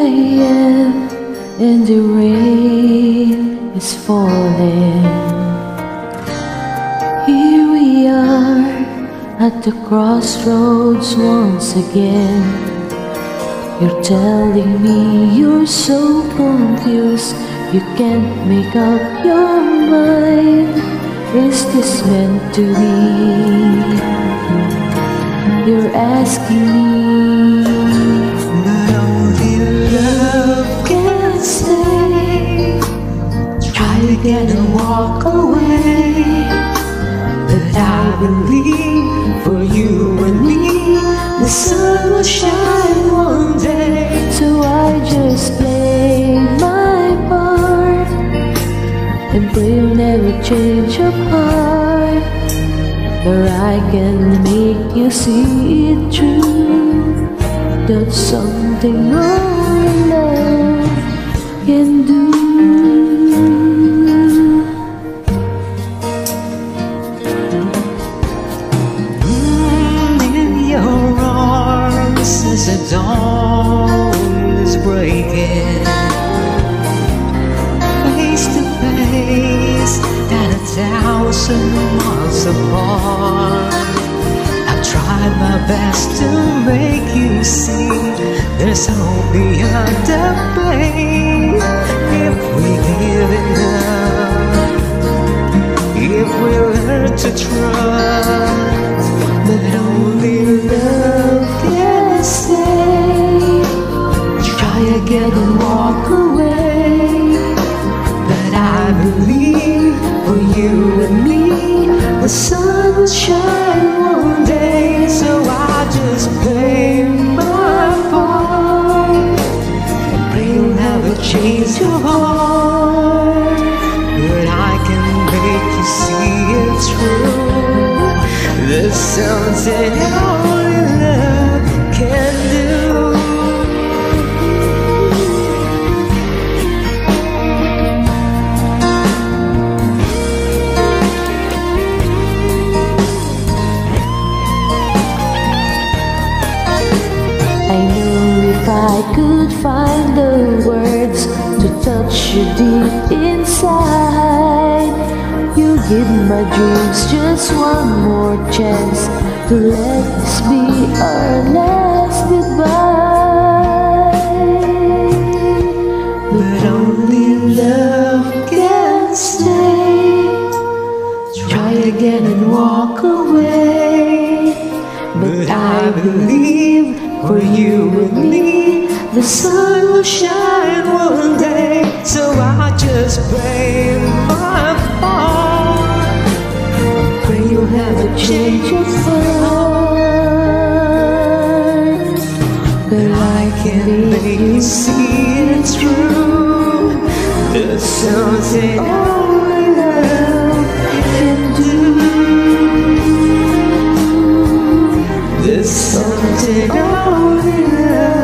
a.m. and the rain is falling. Here we are at the crossroads once again. You're telling me you're so confused, you can't make up your mind. Is this meant to be? You're asking me, But believe for you and me The sun will shine one day So I just play my part and pray you'll never change your heart. Or I can make you see it true. That's something only the dawn is breaking. Face to face at a thousand miles apart. I've tried my best to make you see There's hope beyond the change your heart. But I can make you see it's true There's something only I could find the words to touch you deep inside, you give my dreams just one more chance to let this be our last goodbye. I believe for you and me The sun will shine one day. So I just play my part Pray you'll never change your heart. But I can make you see it's true There's something down here.